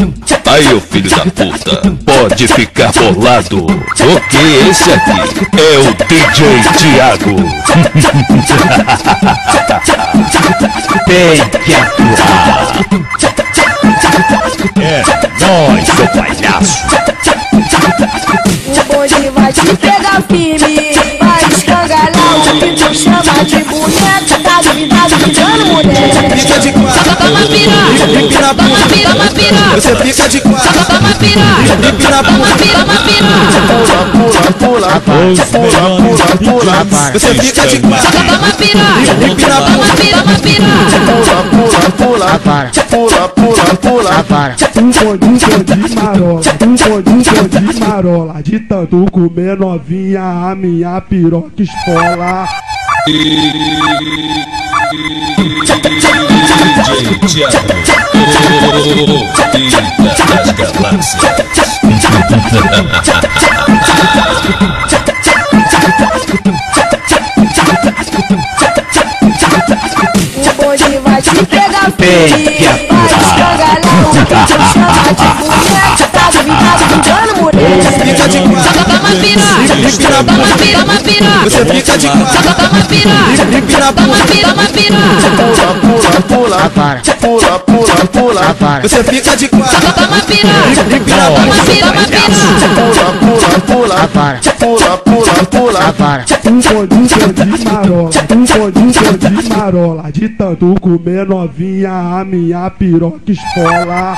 Aí, ô filho da puta, pode ficar bolado, porque esse aqui é o DJ Thiago. Tem que atuar. É nóis, seu palhaço. O bonde vai te pegar firme, vai escangalhar o que tu chama de boneca. Tá duvidado, me piranha, empina a toma bunda. Você fica de quatro, toma piranha, empina a toma bunda. Pula, pula, pula, pula, pula. Você fica de quatro, toma piranha, empina a toma bunda. piranha. Pula, pula, pula, pula, pula, pula. Um pode, um pode marola, um pode, um pode marola. De tanto comer novinha, a minha piroca esfola. DJ Thiago, o Pinta das Galáxias. O bonde vai te pegar firme, vai escangalhar o que tu chama de boneca. Tá me dando mulher. Fica de quatro, Toma piranha, empina a toma piranha, toma piranha, Você fica de quatro, toma piranha, empina a Pula, pula, pula, pula, pula, pula. Você fica de quatro, Toma piranha, empina a toma piranha, toma piranha. Pula, pula, pula, pula, pula, pula. Um pode, um pode marola, um pode, um pode marola. De tanto comer novinha, a minha piroca esfola.